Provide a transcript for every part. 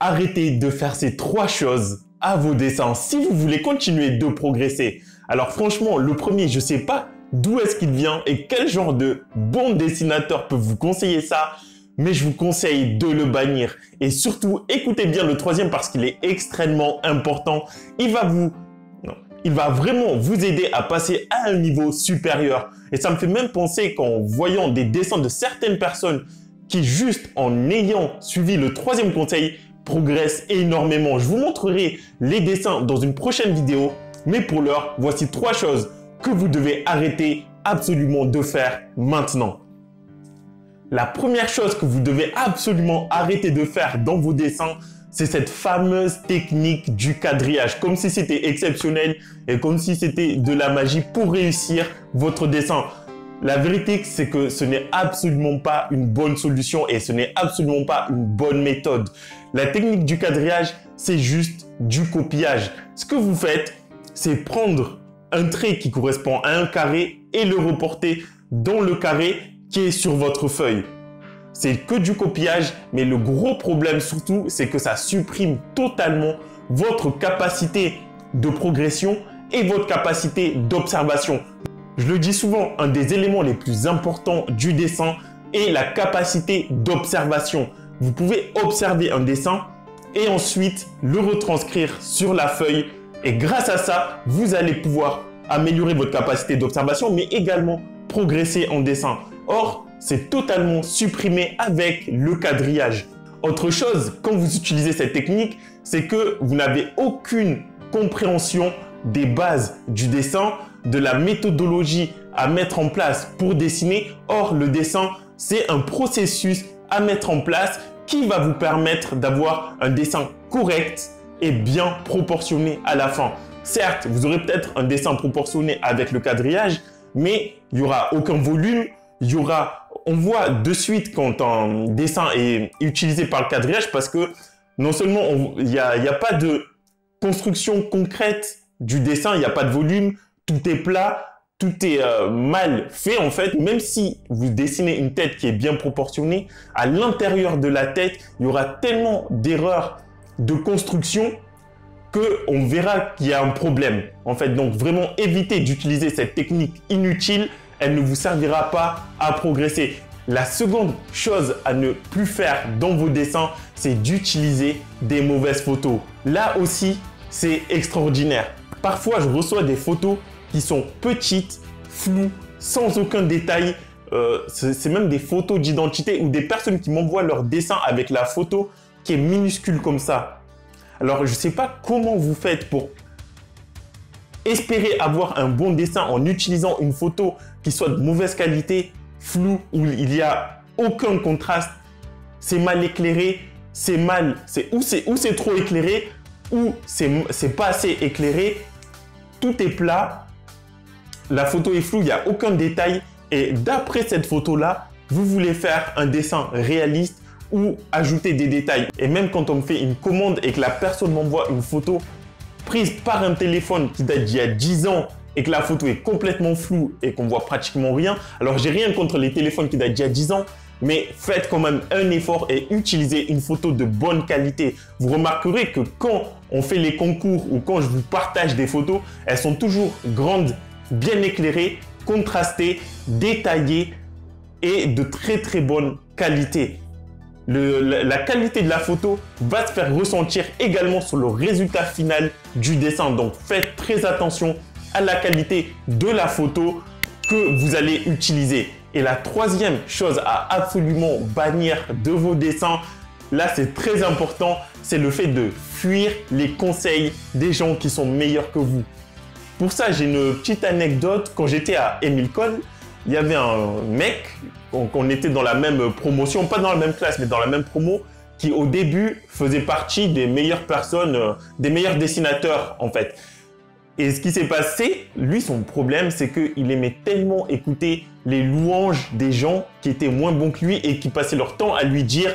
Arrêtez de faire ces trois choses à vos dessins si vous voulez continuer de progresser. Alors franchement, le premier, je sais pas d'où est-ce qu'il vient et quel genre de bon dessinateur peut vous conseiller ça, mais je vous conseille de le bannir. Et surtout, écoutez bien le troisième parce qu'il est extrêmement important. Il va vous il va vraiment vous aider à passer à un niveau supérieur. Et ça me fait même penser qu'en voyant des dessins de certaines personnes qui juste en ayant suivi le troisième conseil progressent énormément. Je vous montrerai les dessins dans une prochaine vidéo. Mais pour l'heure, voici trois choses que vous devez arrêter absolument de faire maintenant. La première chose que vous devez absolument arrêter de faire dans vos dessins, c'est cette fameuse technique du quadrillage, comme si c'était exceptionnel et comme si c'était de la magie pour réussir votre dessin. La vérité, c'est que ce n'est absolument pas une bonne solution et ce n'est absolument pas une bonne méthode. La technique du quadrillage, c'est juste du copiage. Ce que vous faites, c'est prendre un trait qui correspond à un carré et le reporter dans le carré qui est sur votre feuille c'est que du copiage, mais le gros problème surtout, c'est que ça supprime totalement votre capacité de progression et votre capacité d'observation. Je le dis souvent, un des éléments les plus importants du dessin est la capacité d'observation. Vous pouvez observer un dessin et ensuite le retranscrire sur la feuille et grâce à ça, vous allez pouvoir améliorer votre capacité d'observation mais également progresser en dessin. Or, c'est totalement supprimé avec le quadrillage. Autre chose, quand vous utilisez cette technique, c'est que vous n'avez aucune compréhension des bases du dessin, de la méthodologie à mettre en place pour dessiner. Or, le dessin, c'est un processus à mettre en place qui va vous permettre d'avoir un dessin correct et bien proportionné à la fin. Certes, vous aurez peut-être un dessin proportionné avec le quadrillage, mais il n'y aura aucun volume, il y aura on voit de suite quand un dessin est utilisé par le quadrillage parce que non seulement il n'y a, pas de construction concrète du dessin, il n'y a pas de volume, tout est plat, tout est euh, mal fait en fait, même si vous dessinez une tête qui est bien proportionnée, à l'intérieur de la tête, il y aura tellement d'erreurs de construction que on verra qu'il y a un problème. En fait, donc vraiment évitez d'utiliser cette technique inutile elle ne vous servira pas à progresser. La seconde chose à ne plus faire dans vos dessins, c'est d'utiliser des mauvaises photos. Là aussi, c'est extraordinaire. Parfois, je reçois des photos qui sont petites, floues, sans aucun détail. Euh, c'est même des photos d'identité ou des personnes qui m'envoient leur dessin avec la photo qui est minuscule comme ça. Alors, je ne sais pas comment vous faites pour espérer avoir un bon dessin en utilisant une photo qui soit de mauvaise qualité, floue, où il n'y a aucun contraste, c'est mal éclairé, c'est mal, c'est ou c'est trop éclairé ou c'est pas assez éclairé, tout est plat, la photo est floue, il n'y a aucun détail et d'après cette photo là, vous voulez faire un dessin réaliste ou ajouter des détails. Et même quand on me fait une commande et que la personne m'envoie une photo prise par un téléphone qui date d'il y a 10 ans et que la photo est complètement floue et qu'on voit pratiquement rien, alors j'ai rien contre les téléphones qui datent d'il y a 10 ans, mais faites quand même un effort et utilisez une photo de bonne qualité. Vous remarquerez que quand on fait les concours ou quand je vous partage des photos, elles sont toujours grandes, bien éclairées, contrastées, détaillées et de très très bonne qualité la, qualité de la photo va se faire ressentir également sur le résultat final du dessin. Donc faites très attention à la qualité de la photo que vous allez utiliser. Et la troisième chose à absolument bannir de vos dessins, là c'est très important, c'est le fait de fuir les conseils des gens qui sont meilleurs que vous. Pour ça, j'ai une petite anecdote. Quand j'étais à Emile Cole, il y avait un mec, on, était dans la même promotion, pas dans la même classe, mais dans la même promo, qui au début faisait partie des meilleures personnes, euh, des meilleurs dessinateurs en fait. Et ce qui s'est passé, lui, son problème, c'est qu'il aimait tellement écouter les louanges des gens qui étaient moins bons que lui et qui passaient leur temps à lui dire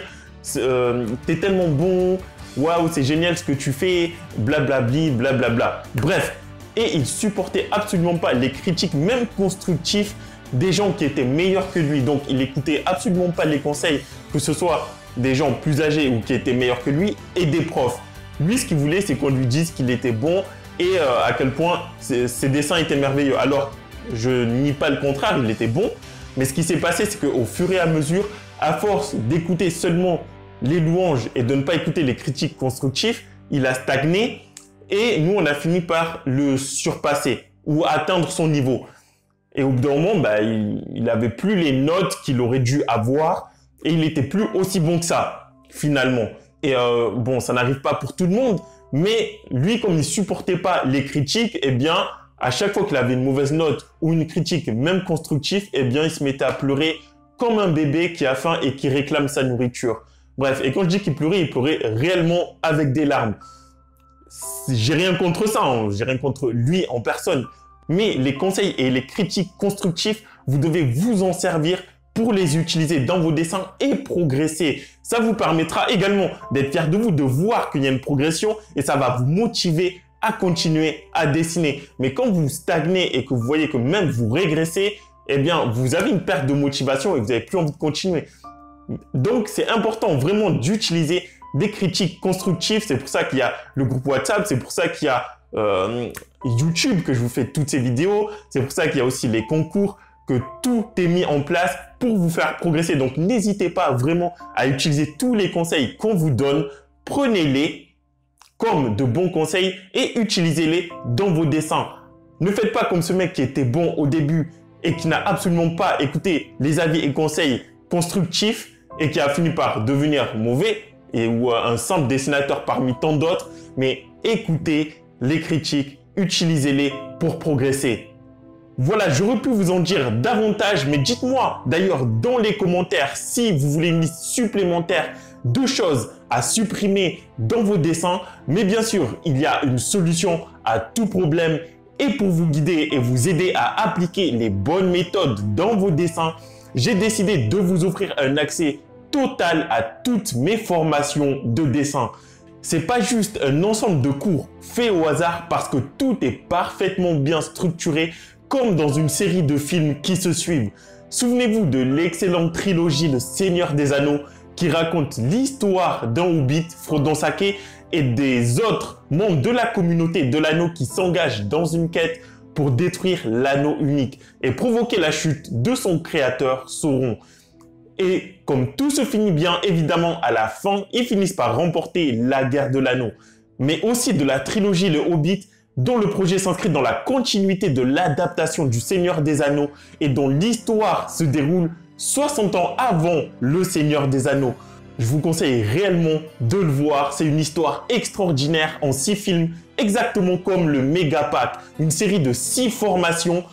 euh, T'es tellement bon, waouh, c'est génial ce que tu fais, blablabli, blablabla. Bref, et il supportait absolument pas les critiques, même constructives, des gens qui étaient meilleurs que lui. Donc, il n'écoutait absolument pas les conseils, que ce soit des gens plus âgés ou qui étaient meilleurs que lui et des profs. Lui, ce qu'il voulait, c'est qu'on lui dise qu'il était bon et euh, à quel point ses, dessins étaient merveilleux. Alors, je nie pas le contraire, il était bon, mais ce qui s'est passé, c'est qu'au fur et à mesure, à force d'écouter seulement les louanges et de ne pas écouter les critiques constructives, il a stagné et nous, on a fini par le surpasser ou atteindre son niveau. Et au bout d'un moment, bah, il n'avait plus les notes qu'il aurait dû avoir et il n'était plus aussi bon que ça, finalement. Et euh, bon, ça n'arrive pas pour tout le monde, mais lui, comme il supportait pas les critiques, eh bien, à chaque fois qu'il avait une mauvaise note ou une critique, même constructive, eh bien, il se mettait à pleurer comme un bébé qui a faim et qui réclame sa nourriture. Bref, et quand je dis qu'il pleurait, il pleurait réellement avec des larmes. J'ai rien contre ça, hein. j'ai rien contre lui en personne. Mais les conseils et les critiques constructifs, vous devez vous en servir pour les utiliser dans vos dessins et progresser. Ça vous permettra également d'être fier de vous, de voir qu'il y a une progression et ça va vous motiver à continuer à dessiner. Mais quand vous stagnez et que vous voyez que même vous régressez, eh bien, vous avez une perte de motivation et vous n'avez plus envie de continuer. Donc, c'est important vraiment d'utiliser des critiques constructives. C'est pour ça qu'il y a le groupe WhatsApp, c'est pour ça qu'il y a euh, YouTube que je vous fais toutes ces vidéos, c'est pour ça qu'il y a aussi les concours que tout est mis en place pour vous faire progresser. Donc n'hésitez pas vraiment à utiliser tous les conseils qu'on vous donne. Prenez-les comme de bons conseils et utilisez-les dans vos dessins. Ne faites pas comme ce mec qui était bon au début et qui n'a absolument pas écouté les avis et conseils constructifs et qui a fini par devenir mauvais et ou un simple dessinateur parmi tant d'autres. Mais écoutez les critiques, utilisez-les pour progresser. Voilà, j'aurais pu vous en dire davantage, mais dites-moi d'ailleurs dans les commentaires si vous voulez une liste supplémentaire de choses à supprimer dans vos dessins. Mais bien sûr, il y a une solution à tout problème. Et pour vous guider et vous aider à appliquer les bonnes méthodes dans vos dessins, j'ai décidé de vous offrir un accès total à toutes mes formations de dessin. C'est pas juste un ensemble de cours faits au hasard parce que tout est parfaitement bien structuré comme dans une série de films qui se suivent. Souvenez-vous de l'excellente trilogie Le Seigneur des Anneaux qui raconte l'histoire d'un hobbit, Frodon Sake, et des autres membres de la communauté de l'anneau qui s'engagent dans une quête pour détruire l'anneau unique et provoquer la chute de son créateur, Sauron. Et comme tout se finit bien, évidemment, à la fin, ils finissent par remporter la guerre de l'anneau. Mais aussi de la trilogie Le Hobbit, dont le projet s'inscrit dans la continuité de l'adaptation du Seigneur des Anneaux et dont l'histoire se déroule 60 ans avant le Seigneur des Anneaux. Je vous conseille réellement de le voir. C'est une histoire extraordinaire en six films, exactement comme le Megapack, une série de six formations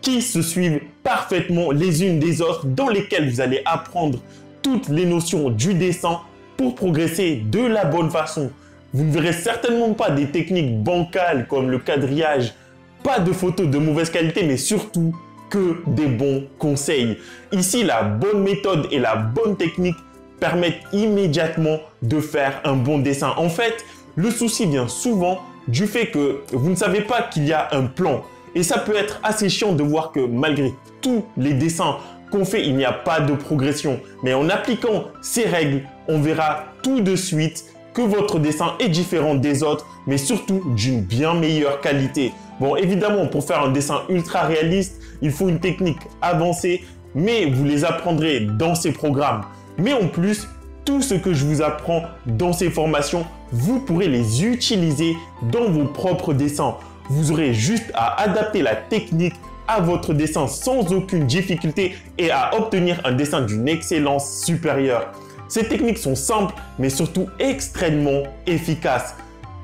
qui se suivent parfaitement les unes des autres, dans lesquelles vous allez apprendre toutes les notions du dessin pour progresser de la bonne façon. Vous ne verrez certainement pas des techniques bancales comme le quadrillage, pas de photos de mauvaise qualité, mais surtout que des bons conseils. Ici, la bonne méthode et la bonne technique permettent immédiatement de faire un bon dessin. En fait, le souci vient souvent du fait que vous ne savez pas qu'il y a un plan. Et ça peut être assez chiant de voir que malgré tous les dessins qu'on fait, il n'y a pas de progression. Mais en appliquant ces règles, on verra tout de suite que votre dessin est différent des autres, mais surtout d'une bien meilleure qualité. Bon, évidemment, pour faire un dessin ultra réaliste, il faut une technique avancée, mais vous les apprendrez dans ces programmes. Mais en plus, tout ce que je vous apprends dans ces formations, vous pourrez les utiliser dans vos propres dessins. Vous aurez juste à adapter la technique à votre dessin sans aucune difficulté et à obtenir un dessin d'une excellence supérieure. Ces techniques sont simples, mais surtout extrêmement efficaces.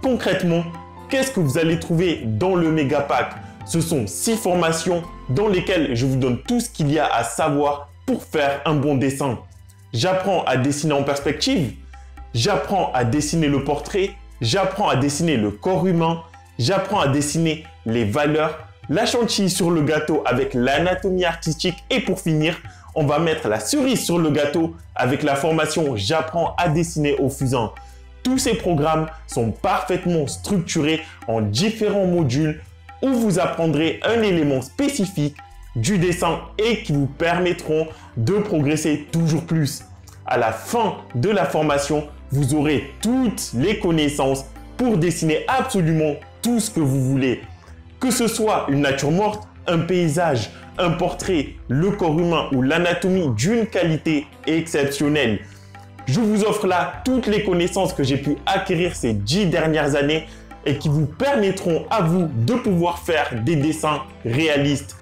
Concrètement, qu'est-ce que vous allez trouver dans le Mega Pack Ce sont six formations dans lesquelles je vous donne tout ce qu'il y a à savoir pour faire un bon dessin. J'apprends à dessiner en perspective, j'apprends à dessiner le portrait, j'apprends à dessiner le corps humain, j'apprends à dessiner les valeurs, la chantilly sur le gâteau avec l'anatomie artistique et pour finir, on va mettre la cerise sur le gâteau avec la formation J'apprends à dessiner au fusain. Tous ces programmes sont parfaitement structurés en différents modules où vous apprendrez un élément spécifique du dessin et qui vous permettront de progresser toujours plus. à la fin de la formation, vous aurez toutes les connaissances pour dessiner absolument tout ce que vous voulez. Que ce soit une nature morte, un paysage, un portrait, le corps humain ou l'anatomie d'une qualité exceptionnelle. Je vous offre là toutes les connaissances que j'ai pu acquérir ces dix dernières années et qui vous permettront à vous de pouvoir faire des dessins réalistes.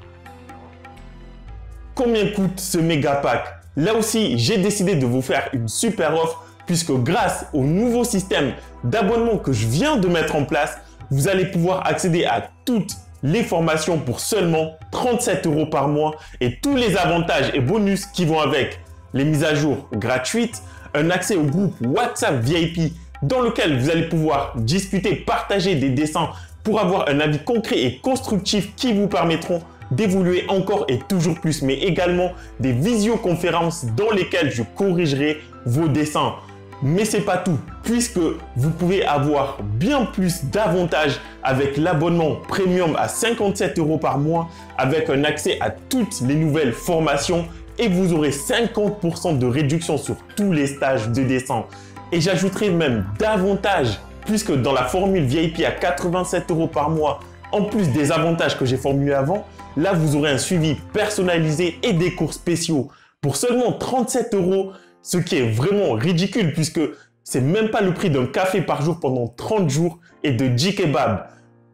Combien coûte ce méga pack Là aussi, j'ai décidé de vous faire une super offre puisque grâce au nouveau système d'abonnement que je viens de mettre en place, vous allez pouvoir accéder à toutes les formations pour seulement 37 euros par mois et tous les avantages et bonus qui vont avec. Les mises à jour gratuites, un accès au groupe WhatsApp VIP dans lequel vous allez pouvoir discuter, partager des dessins pour avoir un avis concret et constructif qui vous permettront d'évoluer encore et toujours plus, mais également des visioconférences dans lesquelles je corrigerai vos dessins. Mais c'est pas tout, puisque vous pouvez avoir bien plus d'avantages avec l'abonnement premium à 57 euros par mois, avec un accès à toutes les nouvelles formations et vous aurez 50% de réduction sur tous les stages de dessin. Et j'ajouterai même davantage, puisque dans la formule VIP à 87 euros par mois, en plus des avantages que j'ai formulés avant, là vous aurez un suivi personnalisé et des cours spéciaux pour seulement 37 euros ce qui est vraiment ridicule puisque c'est même pas le prix d'un café par jour pendant 30 jours et de 10 kebabs.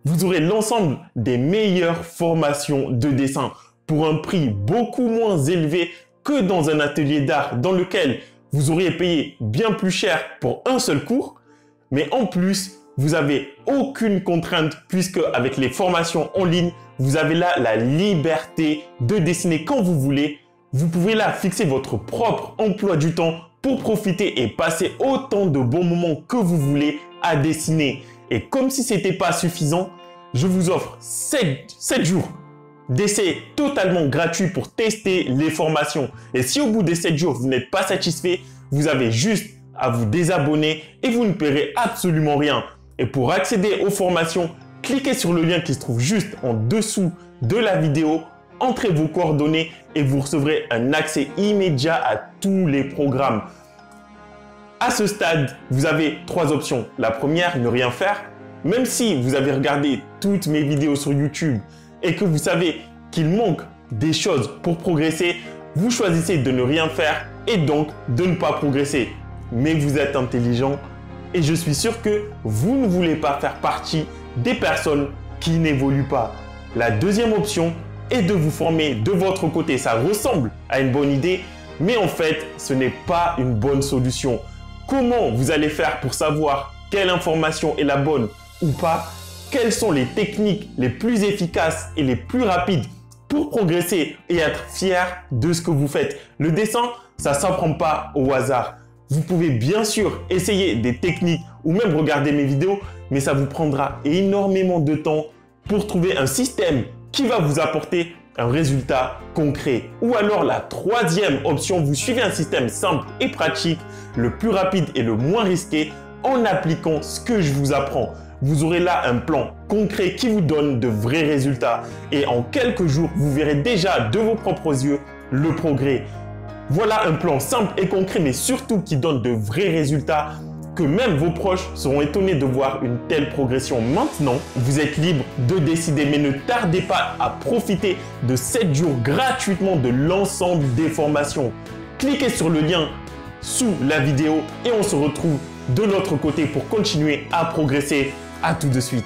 Vous aurez l'ensemble des meilleures formations de dessin pour un prix beaucoup moins élevé que dans un atelier d'art dans lequel vous auriez payé bien plus cher pour un seul cours. Mais en plus, vous avez aucune contrainte puisque avec les formations en ligne, vous avez là la liberté de dessiner quand vous voulez vous pouvez là fixer votre propre emploi du temps pour profiter et passer autant de bons moments que vous voulez à dessiner. Et comme si ce n'était pas suffisant, je vous offre 7, jours d'essai totalement gratuit pour tester les formations. Et si au bout des 7 jours, vous n'êtes pas satisfait, vous avez juste à vous désabonner et vous ne paierez absolument rien. Et pour accéder aux formations, cliquez sur le lien qui se trouve juste en dessous de la vidéo entrez vos coordonnées et vous recevrez un accès immédiat à tous les programmes. À ce stade, vous avez trois options. La première, ne rien faire. Même si vous avez regardé toutes mes vidéos sur YouTube et que vous savez qu'il manque des choses pour progresser, vous choisissez de ne rien faire et donc de ne pas progresser. Mais vous êtes intelligent et je suis sûr que vous ne voulez pas faire partie des personnes qui n'évoluent pas. La deuxième option, et de vous former de votre côté. Ça ressemble à une bonne idée, mais en fait, ce n'est pas une bonne solution. Comment vous allez faire pour savoir quelle information est la bonne ou pas? Quelles sont les techniques les plus efficaces et les plus rapides pour progresser et être fier de ce que vous faites? Le dessin, ça ne s'apprend pas au hasard. Vous pouvez bien sûr essayer des techniques ou même regarder mes vidéos, mais ça vous prendra énormément de temps pour trouver un système qui va vous apporter un résultat concret. Ou alors la troisième option, vous suivez un système simple et pratique, le plus rapide et le moins risqué en appliquant ce que je vous apprends. Vous aurez là un plan concret qui vous donne de vrais résultats et en quelques jours, vous verrez déjà de vos propres yeux le progrès. Voilà un plan simple et concret mais surtout qui donne de vrais résultats que même vos proches seront étonnés de voir une telle progression. Maintenant, vous êtes libre de décider, mais ne tardez pas à profiter de 7 jours gratuitement de l'ensemble des formations. Cliquez sur le lien sous la vidéo et on se retrouve de l'autre côté pour continuer à progresser. À tout de suite.